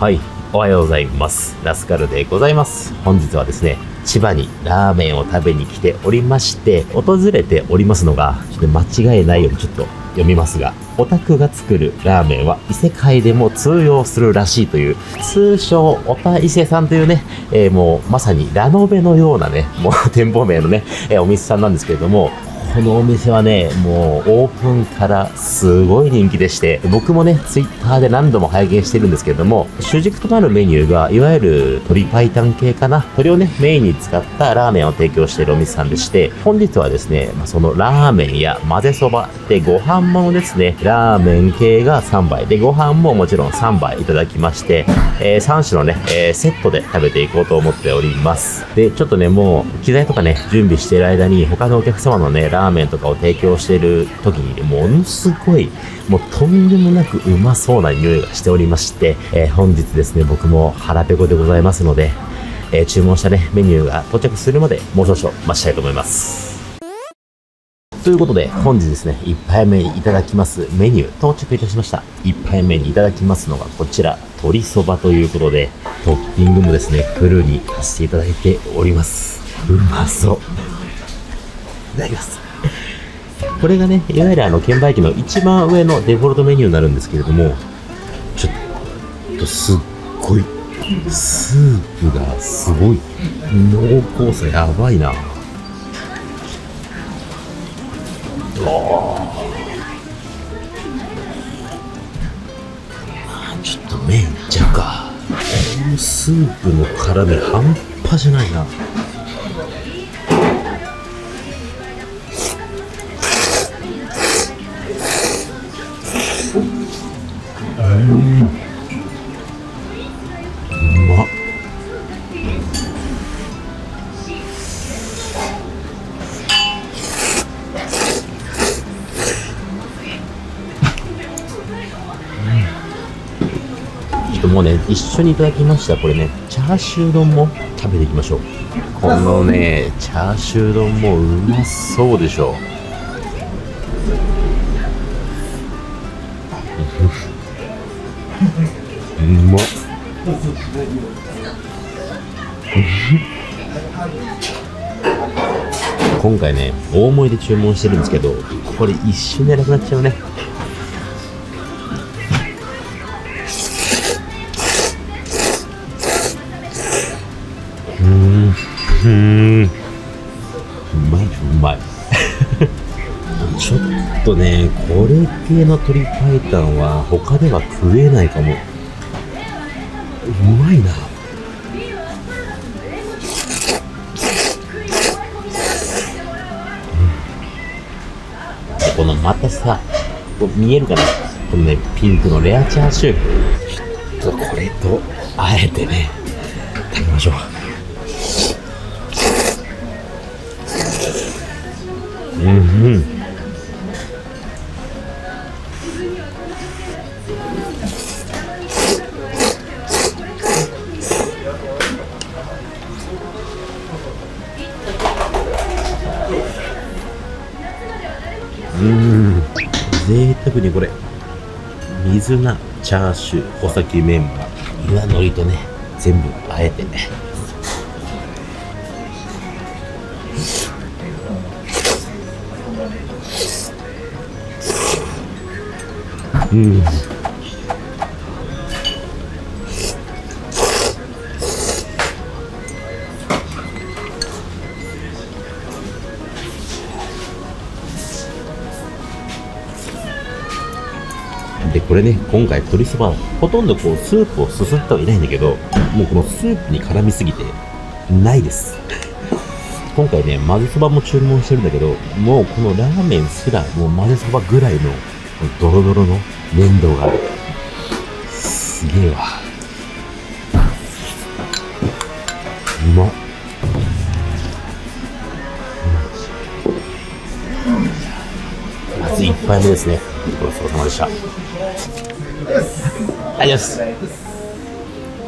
はい、おはようございます。ラスカルでございます。本日はですね、千葉にラーメンを食べに来ておりまして、訪れておりますのが、ちょっと間違いないようにちょっと読みますが、オタクが作るラーメンは異世界でも通用するらしいという、通称オタ伊勢さんというね、えーもうまさにラノベのようなね、もう 店舗名のね、えーお店さんなんですけれども、このお店はね、もうオープンからすごい人気でして、僕もね、ツイッターで何度も拝見してるんですけれども、主軸となるメニューが、いわゆる鶏白湯系かな。それをね、メインに使ったラーメンを提供しているお店さんでして、本日はですね、そのラーメンや混ぜそばでご飯もですね、ラーメン系が3杯で、ご飯ももちろん3杯いただきまして、え3種のね、えーセットで食べていこうと思っております。で、ちょっとね、もう、機材とかね、準備している間に、他のお客様のね、ラーメンとかを提供している時に、ものすごい、もうとんでもなくうまそうな匂いがしておりまして、えー本日ですね、僕も腹ペコでございますので、えー注文したね、メニューが到着するまで、もう少々待ちたいと思います。ということで、本日ですね、1杯目にいただきますメニュー、到着いたしました。1杯目にいただきますのがこちら、鶏そばということで、トッピングもですね、フルにさせていただいております。うまそう。いただきます。これがね、いわゆるあの、券売機の一番上のデフォルトメニューになるんですけれども、ちょっとすっごい、スープがすごい、濃厚さやばいな。ちょっと麺いっちゃうか。このスープの辛み半端じゃないな。うんうまっちょっともうね、一緒にいただきました。これね、チャーシュー丼も食べていきましょう。このね、チャーシュー丼もうまそうでしょ。う今回ね、大盛りで注文してるんですけど、これ一瞬でなくなっちゃうね。うん、うん、うまい、うまい。ちょっとね、これ系の鶏白湯は他では食えないかも。うまいな。うんこのまたさ、こ見えるかな？このね、ピンクのレアチャーシュー。ちょっとこれと、あえてね、食べましょう。うんうん。贅沢にこれ、水菜、チャーシュー、穂先メンマ、岩のりとね、全部あえてね。うん。で、これね、今回鶏そば、ほとんどこう、スープをすすってはいないんだけど、もうこのスープに絡みすぎて、ないです。今回ね、混ぜそばも注文してるんだけど、もうこのラーメンすら、もう混ぜそばぐらいの、ドロドロの粘度がある。すげえわ。うまっ。まず一杯目ですね。ごちそうさまでした。ありがとうございます。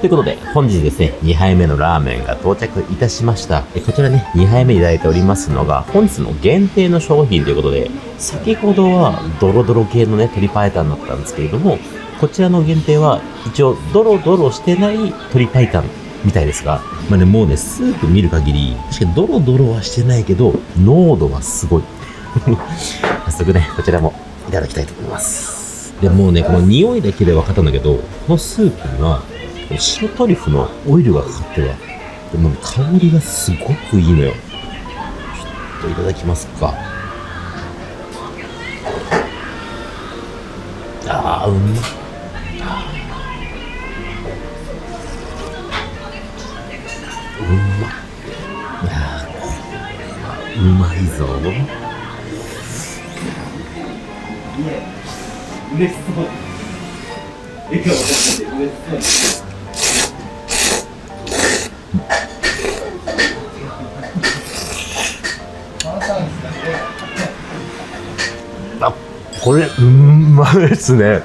ということで、本日ですね、2杯目のラーメンが到着いたしました。えこちらね、2杯目いただいておりますのが、本日の限定の商品ということで、先ほどはドロドロ系のね、鶏白湯だったんですけれども、こちらの限定は、一応、ドロドロしてない鶏白湯みたいですが、まあね、もうね、スープ見る限り、確かにドロドロはしてないけど、濃度はすごい。早速ね、こちらもいただきたいと思います。でもうね、この匂いだけで分かったんだけど、このスープには、白トリュフのオイルがかかってるわ。でも香りがすごくいいのよ。ちょっといただきますか。あー、う。うまっ。いやうまいぞ。嬉しそう。笑顔出して嬉しそう。あ、これ、うんまいですね。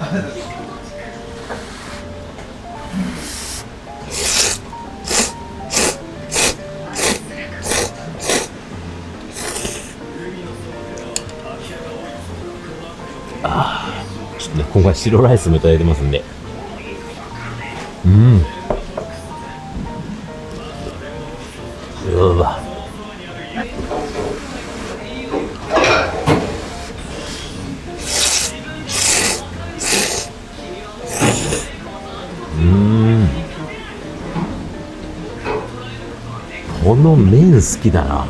今回白ライスもいただいてますんで。うん。うわ。うんこの麺好きだな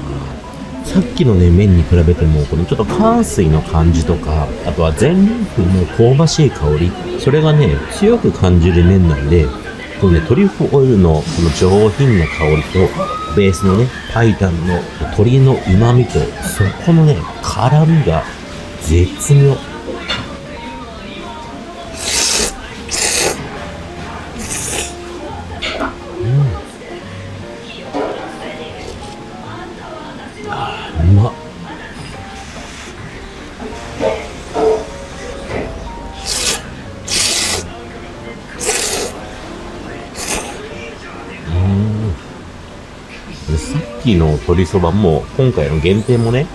さっきのね麺に比べてもこのちょっと乾水の感じとかあとは全粒粉の香ばしい香りそれがね強く感じる麺なんでこのねトリュフオイルのこの上品な香りとベースのねパイタンの鶏の旨味とそこのね辛みが絶妙。キの鶏そばも今回の限定もね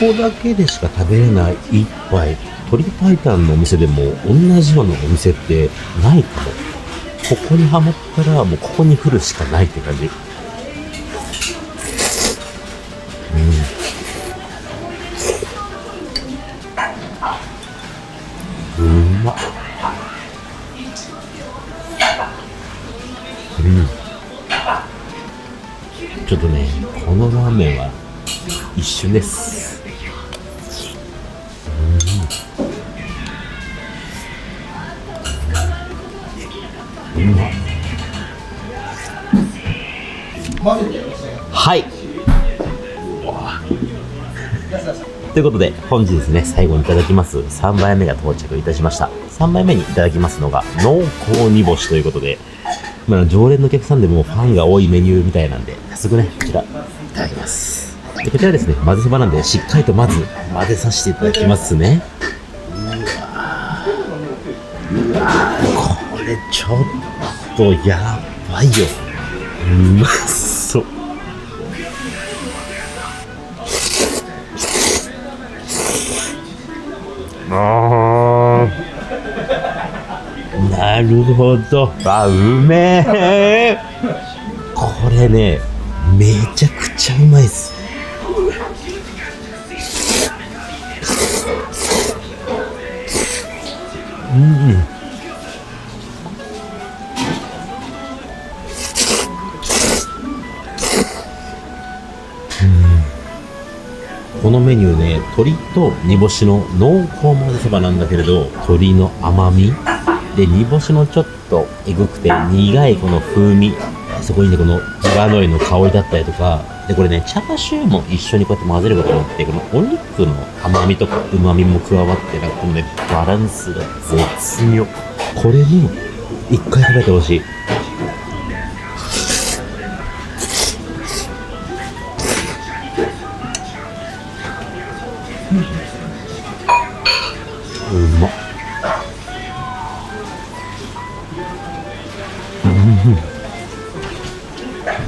ここだけでしか食べれない一杯鶏白湯のお店でも同じようなお店ってないかも。ここにハマったらもうここに来るしかないって感じ。一瞬ですうんうまっ混ぜてやりましたよ。はいということで、本日ですね、最後にいただきます3杯目が到着いたしました。3杯目にいただきますのが、濃厚煮干しということで、まあ、常連のお客さんでもファンが多いメニューみたいなんで、早速ね、こちら、いただきます。でこちらですね、混ぜそばなんで、しっかりとまず混ぜさせていただきますね。うわこれちょっとやばいよ。うまそう。あなるほど。あ、うめえ。これね、めちゃくちゃうまいっす。うん。このメニューね、鶏と煮干しの濃厚混ぜそばなんだけれど、鶏の甘み、で、煮干しのちょっとえぐくて苦いこの風味、そこにね、このザラノイの香りだったりとか、で、これね、チャーシューも一緒にこうやって混ぜることによって、このお肉の甘みとか旨みも加わって、なんかこのね、バランスが絶妙。これも、一回食べてほしい。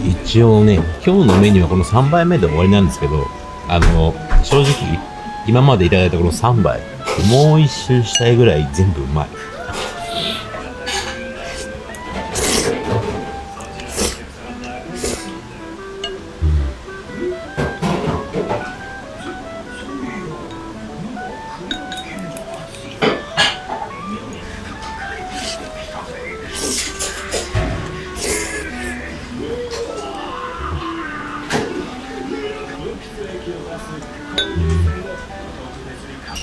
一応ね、今日のメニューはこの3杯目で終わりなんですけど、あの、正直、今までいただいたこの3杯、もう一周したいぐらい全部うまい。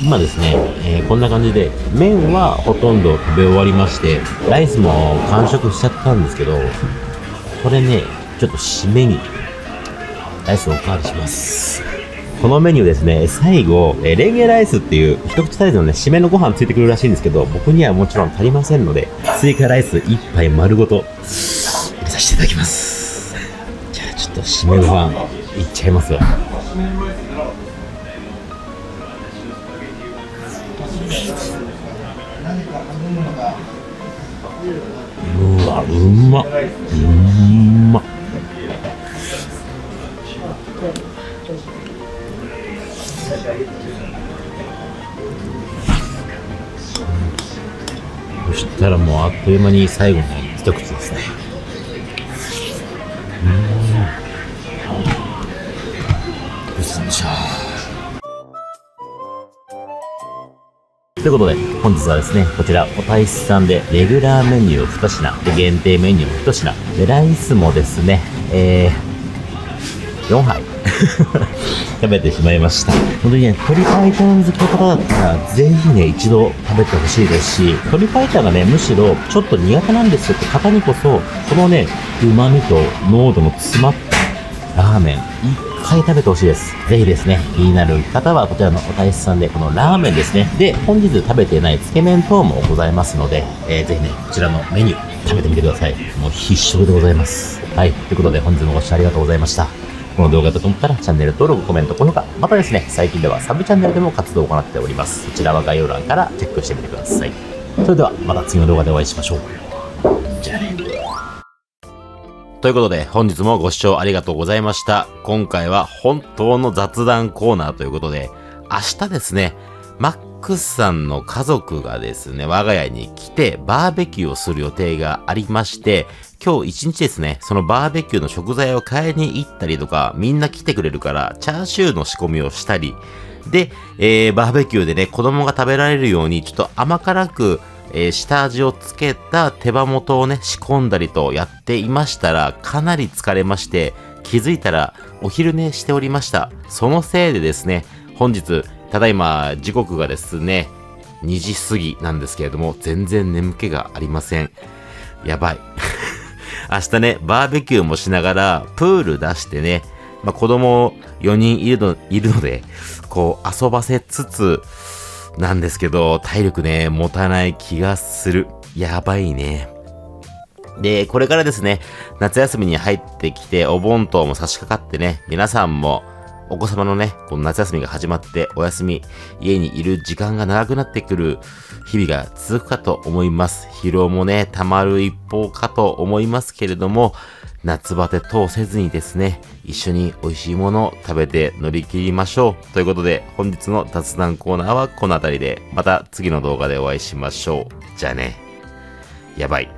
今ですね、えーこんな感じで麺はほとんど食べ終わりましてライスも完食しちゃったんですけどこれねちょっと締めにライスをおかわりします。このメニューですね最後、えレンゲライスっていう一口サイズのね締めのご飯ついてくるらしいんですけど僕にはもちろん足りませんので追加ライス1杯丸ごと入れさせていただきます。じゃあちょっと締めご飯いっちゃいますようわうまっ。うんまっ。そしたらもうあっという間に最後の一口ですね。ということで、本日はですね、こちら、お大使さんで、レギュラーメニュー2品、で、限定メニュー1品、で、ライスもですね、えー、4杯 食べてしまいました。本当にね、鶏白湯好きの方だったら、ぜひね、一度食べてほしいですし、鶏白湯がね、むしろちょっと苦手なんですよって方にこそ、このね、旨味と濃度の詰まったラーメン、一回食べてほしいです。ぜひですね、気になる方はこちらのお大使さんで、このラーメンですね。で、本日食べてないつけ麺等もございますので、えーぜひね、こちらのメニュー、食べてみてください。もう必勝でございます。はい。ということで、本日もご視聴ありがとうございました。この動画だと思ったら、チャンネル登録、コメント、高評価、またですね、最近ではサブチャンネルでも活動を行っております。こちらは概要欄からチェックしてみてください。それでは、また次の動画でお会いしましょう。じゃあね。ということで、本日もご視聴ありがとうございました。今回は本当の雑談コーナーということで、明日ですね、マックスさんの家族がですね、我が家に来てバーベキューをする予定がありまして、今日一日ですね、そのバーベキューの食材を買いに行ったりとか、みんな来てくれるから、チャーシューの仕込みをしたり、で、えー、バーベキューでね、子供が食べられるように、ちょっと甘辛く、えー下味をつけた手羽元をね、仕込んだりとやっていましたら、かなり疲れまして、気づいたらお昼寝しておりました。そのせいでですね、本日、ただいま時刻がですね、2時過ぎなんですけれども、全然眠気がありません。やばい。明日ね、バーベキューもしながら、プール出してね、まあ、子供4人いるの、いるので、こう遊ばせつつ、なんですけど、体力ね、持たない気がする。やばいね。で、これからですね、夏休みに入ってきて、お盆等も差し掛かってね、皆さんも、お子様のね、この夏休みが始まって、お休み、家にいる時間が長くなってくる日々が続くかと思います。疲労もね、溜まる一方かと思いますけれども、夏バテ等せずにですね、一緒に美味しいものを食べて乗り切りましょう。ということで、本日の雑談コーナーはこの辺りで、また次の動画でお会いしましょう。じゃあね。やばい。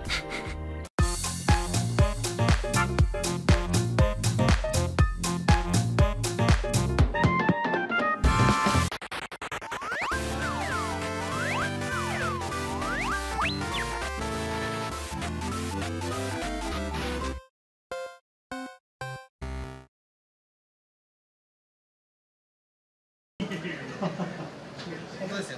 本当ですよ。